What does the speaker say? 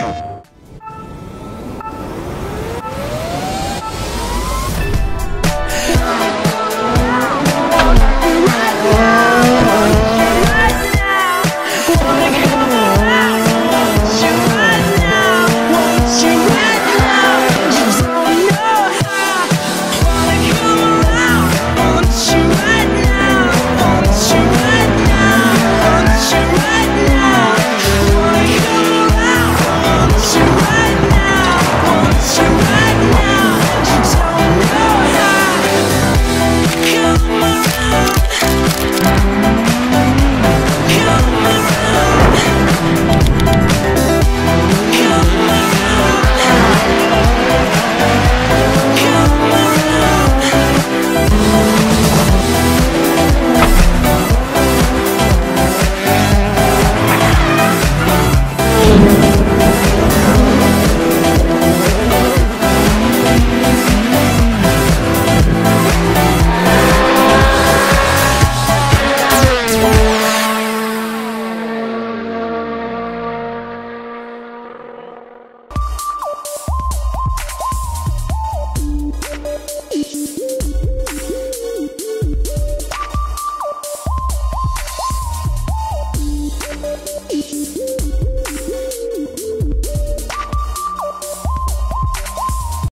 Oh.